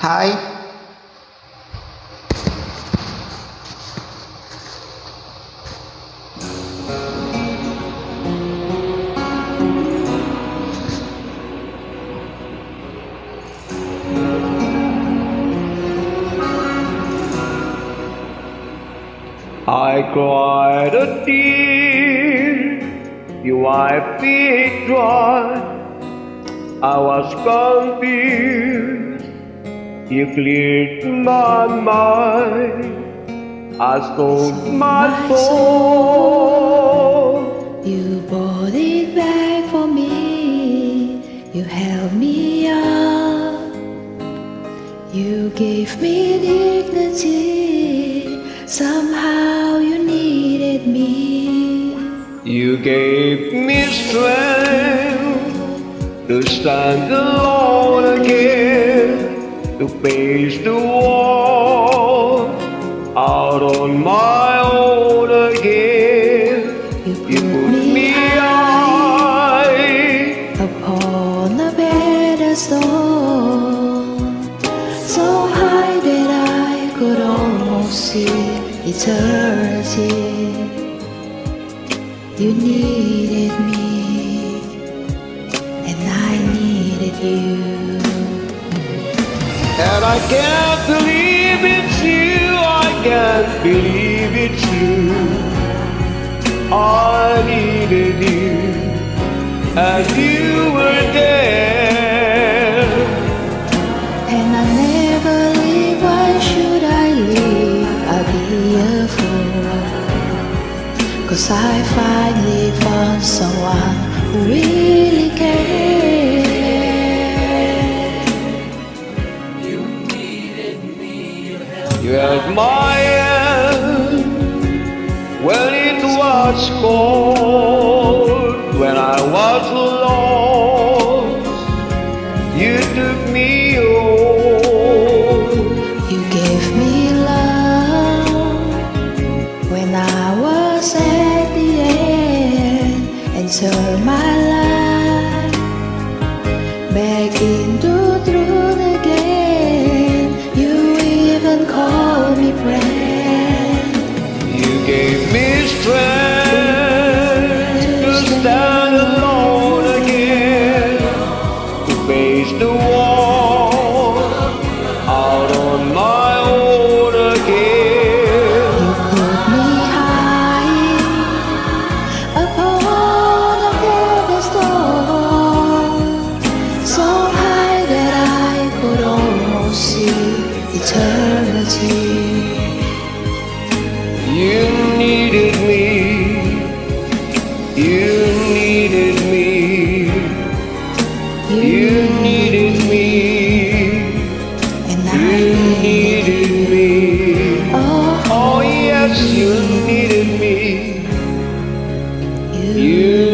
Hi. I cried a tear, you wiped it dry. I was confused, you cleared my mind. I stole my soul. You brought it back for me. You held me up. You gave me dignity. Somehow you needed me. You gave me strength to stand alone again, to face the world out on my own again. You You put me me high, upon a pedestal, so high that I could almost see eternity. You needed me, and I needed you. And I can't believe it's you. I can't believe it's you. I needed you, and you were there. And I never leave, why should I leave? I'll be a fool. Cause I finally found someone who really You hand when it was cold, when I was lost. You took me home. You gave me love when I was at the end and turned my life eternity. You needed me. You needed me. You needed me. You needed me. Oh, oh yes, you needed me. You.